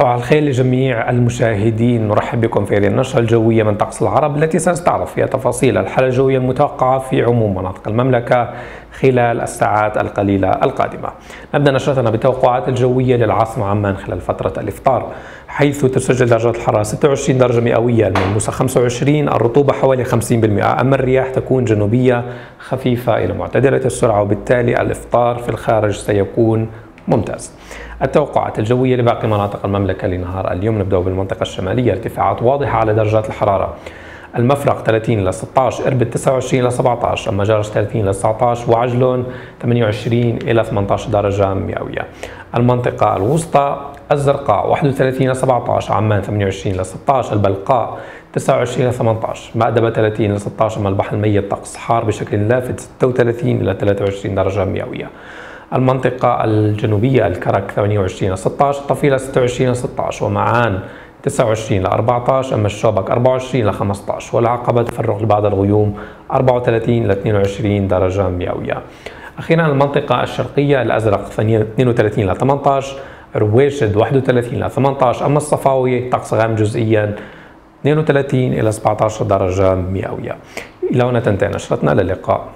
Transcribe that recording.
صباح الخير لجميع المشاهدين. نرحب بكم في هذه النشرة الجوية من طقس العرب التي سنستعرض فيها تفاصيل الحالة الجوية المتوقعة في عموم مناطق المملكة خلال الساعات القليلة القادمة. نبدأ نشرتنا بالتوقعات الجوية للعاصمة عمان خلال فترة الإفطار حيث تسجل درجة الحرارة 26 درجة مئوية الملموسة 25 الرطوبة حوالي 50% أما الرياح تكون جنوبية خفيفة إلى معتدلة السرعة وبالتالي الإفطار في الخارج سيكون ممتاز. التوقعات الجوية لباقي مناطق المملكة لنهار اليوم نبدأ بالمنطقة الشمالية ارتفاعات واضحة على درجات الحرارة. المفرق 30 إلى 16 إربد 29 إلى 17 أما جرش 30 إلى 19 وعجلون 28 إلى 18 درجة مئوية. المنطقة الوسطى الزرقاء 31 إلى 17 عمان 28 إلى 16 البلقاء 29 إلى 18 مأدبة 30 إلى 16 أما البحر الميت طقس حار بشكل لافت 36 إلى 23 درجة مئوية. المنطقة الجنوبية الكرك 28 إلى 16 طفيلة 26 إلى 16 ومعان 29 ل 14 أما الشوبك 24 ل 15 والعقبة تفرغ لبعض الغيوم 34 ل 22 درجة مئوية. أخيرا المنطقة الشرقية الأزرق 32 ل 18 رويشد 31 ل 18 أما الصفاوي طقس غام جزئيا 32 إلى 17 درجة مئوية. إلى هنا تنتهي نشرتنا للقاء.